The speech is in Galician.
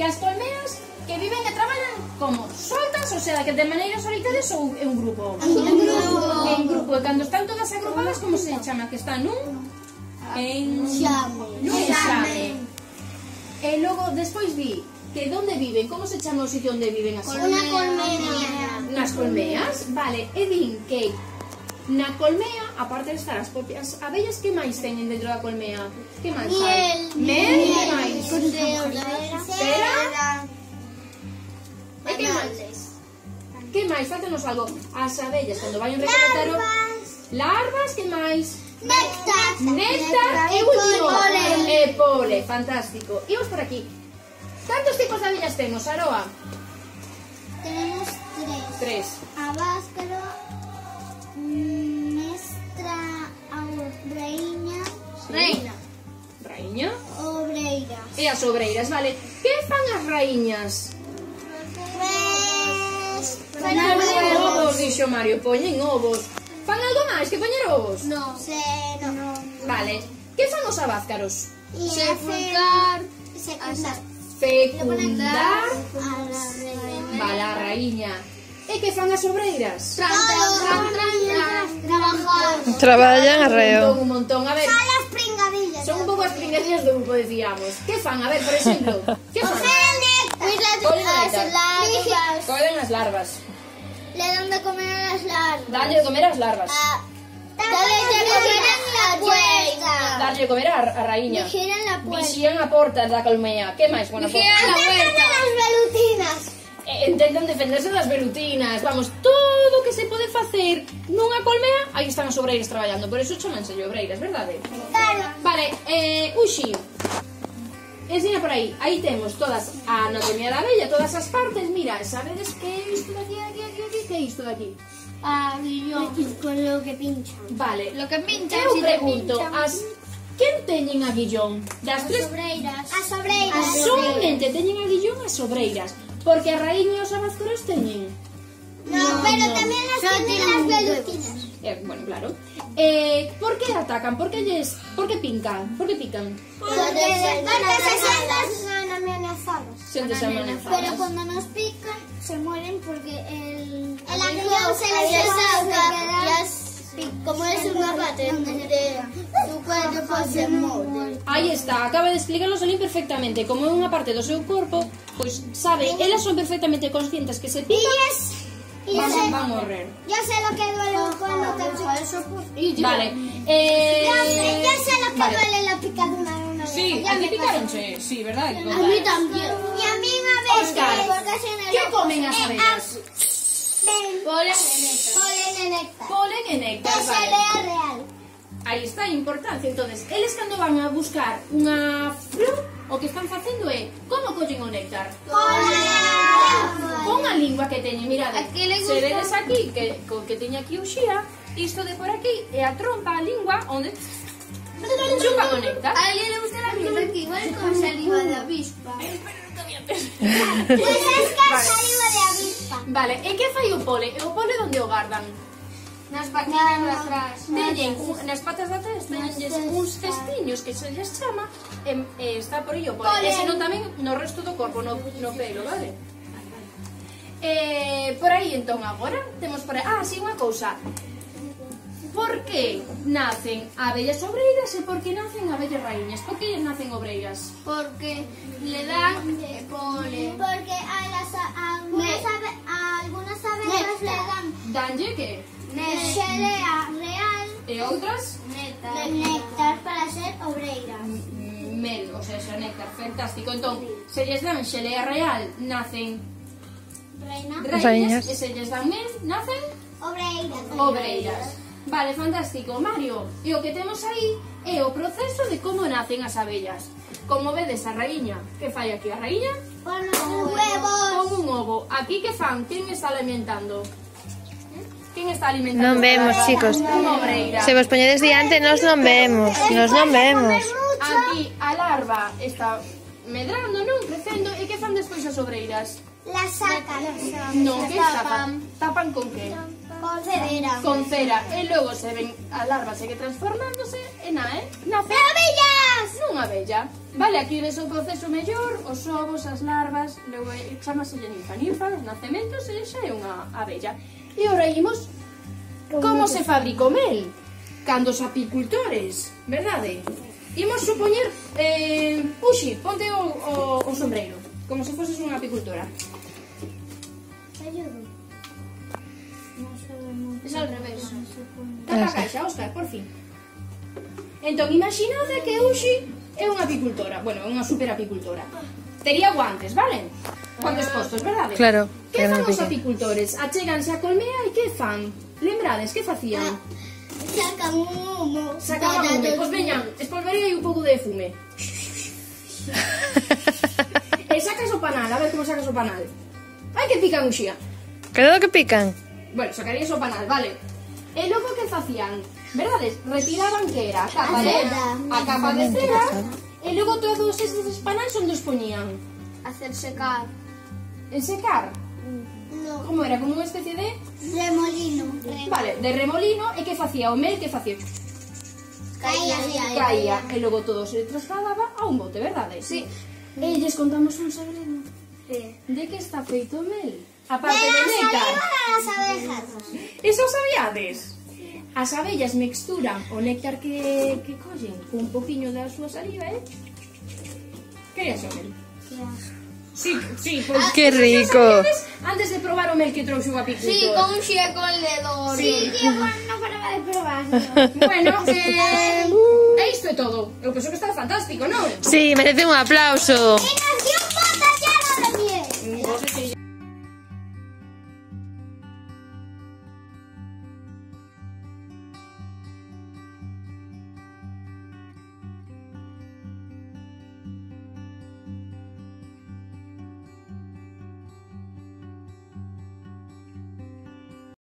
que as colmeas que viven e traballan como soltas, o sea, que de maneira solitarias ou en grupo? En grupo. En grupo, e cando están todas agrupadas, como se chama? Que están nun... En... Xame. Nun xame. E logo, despois vi que onde viven, como se chama o sitio onde viven as colmeas? Una colmea. Nas colmeas, vale, e din que Na colmea, aparte de estar as propias abellas, que máis teñen dentro da colmea? Que máis hai? Mel. Mel, que máis? Cera. E que máis? Que máis? Fácenos algo. As abellas, cando vayan recolectar o... Larvas, que máis? Néctar. Néctar e último. Pole. E pole, fantástico. Imos por aquí. Cantos tipos de abellas temos, Aroa? Tenemos tres. Tres. A báscaro, e as obreiras, vale? Que fan as raíñas? Pues... Fan ovos, dixo Mario, poñen ovos. Fan algo máis que poñer ovos? No. se. No. Vale. Que fan os abázcaros? Fecundar, fecundar. Fecundar vale, a raíña. E que fan as obreiras? Trabajar. tran, tran, tran, tran. Traballan arreo. Un montón, a ver. Sala dúas pringadillas do grupo, decíamos. Que fan? A ver, por exemplo, que fan? Colen as larvas. Colen as larvas. Le dan de comer as larvas. Dalle de comer as larvas. Dale de comer a puerta. Ah, Darlle comer a, a raíña. Vigilan la puerta. Vigilan a porta da colmea. Que máis? Bueno, Vigilan a puerta. Intentan velutinas. Eh, intentan defenderse das velutinas. Vamos, tú o que se pode facer nunha colmea, aí están as obreiras traballando, por iso chamanse obreiras, verdade? Claro. Vale, eh, Uxi, ensina por aí. Aí temos todas a anatomía da abella, todas as partes. Mira, sabedes que é isto daqui, aquí, aquí, aquí, que é isto daqui? A yo, con lo que pinchan. Vale. Lo que pinchan, Eu si pregunto, pinchan. as... Quen teñen a guillón? Das tres... obreiras. As obreiras. As. Solamente teñen a guillón as obreiras. Porque a raíña e os abazcuras teñen No, pero también las tienen las velutinas. Eh, bueno, claro. Eh, por que atacan? Por que lles... Por que pincan? Por que pican? Porque, porque se sienten amenazados. Siéntese amenazadas. Pero cuando nos pican, se mueren porque el, el se les saca. Como es una patente de tu cuerpo se muere. Aí está, acaba de explicarlo Solín perfectamente Como é unha parte do seu corpo Pois sabe, elas son perfectamente conscientes que se pican Y van, sé, van a morrer yo sé lo que duele cuando te pican. Vale eh, Ya sé, ya sé lo que vale. duele la picadura de una Sí, a ti me picaronche Sí, verdad? A mí también. Y a mí no Que lo- comen as Eh, abellas? Ven. Polen Polen de néctar. Polen e Que néctar se vale. lea real. Aí está a importancia entonces Eles cando van a buscar unha flor O que están facendo é Como collen o néctar? A lingua que teñen, mirade, aquí le gusta... se vedes aquí, que, que teña aquí o xía, isto de por aquí é a trompa, a lingua, onde chupa conecta. A ele le gusta la mierda aquí, igual con saliva de avispa. Pois es que vale. saliva de avispa. Vale, e que fai o pole? O pole onde o gardan? Nas patiñas de atrás. Teñen, nas patas de atrás teñenlles uns cestiños que se lles chama e, e está por aí o pole. pole. E senón tamén no resto do corpo, no, no pelo, vale? Eh, por aí, entón, agora, temos por aí... Ah, sí, unha cousa. Por que nacen abellas obreiras e por que nacen abellas raíñas? Por que nacen obreiras? Porque le dan pole. Porque a, las, a, algunas, ave, a algunas abellas le dan... Danlle que? Xelea real. E outras? Néctar. Néctar para ser obreira. Mel, o sea, xa néctar, fantástico. Entón, se lles dan xelea real, nacen Reinas. Reinas. E se lles dan men, nacen? Obreiras. Obreiras. Vale, fantástico. Mario, e o que temos aí é eh, o proceso de como nacen as abellas. Como vedes a raíña, que fai aquí a raíña? Pon os huevos. Pon un ovo. Aquí que fan? Quen está alimentando? Quen está alimentando? Non vemos, chicos. Se vos poñedes diante, nos non vemos. Nos non vemos. Aquí a larva está medrando, non? Crecendo. E que fan despois as obreiras? La sacan. Non, que tapan? Tapan con que? Con cera. Con cera. E logo se ven, a larva segue transformándose e na, eh? Na fe... abellas! Nunha abella. Vale, aquí ves o proceso mellor, os ovos, as larvas, logo chamase ninfa ninfa, os nacementos e xa é unha abella. E ora imos como se fabrica o mel? Cando os apicultores, verdade? Imos supoñer, eh, puxi, ponte o, o, o sombreiro. Como se foses unha apicultora. Ayudo. Es al revés. Tapa a caixa, Óscar, por fin. Entón, imaginade que Uxi é unha apicultora. Bueno, é unha superapicultora. Ah. Tería guantes, vale? Guantes ah. postos, verdade? Claro. Que fan os apicultores? Achéganse a colmea e que fan? Lembrades, que facían? Ah, sacan un humo. Sacan un humo. Pois veñan, espolverei un pouco de fume. panal, a ver como sacas o panal. Ai, que pican uxía. xía. Cuidado que pican. Bueno, sacarías o panal, vale. E logo que facían? Verdades, retiraban que era a capa de, cera, a capa de cera e logo todos estes panais onde os poñían? Hacer secar. En secar? No. Como era? Como unha especie de... Remolino. Vale, de remolino e que facía o mel que facía? Caía, caía, caía. E logo todo se trasladaba a un bote, verdade? Sí. Eh, e lles contamos un segredo. Sí. De que está feito o mel? A parte de, de néctar. las abejas. Eso sabiades? As abellas mexturan o néctar que, que collen con un poquinho da súa saliva, eh? Querías o mel? Que. Sí, sí, ah, pues, qué rico. Antes de probar o mel que trouxe o apicultor. Sí, con un xeco con ledor. Sí, tío, bueno, no paraba de probar. bueno, eh... E isto é todo. Eu penso que está fantástico, non? Sí, merece un aplauso.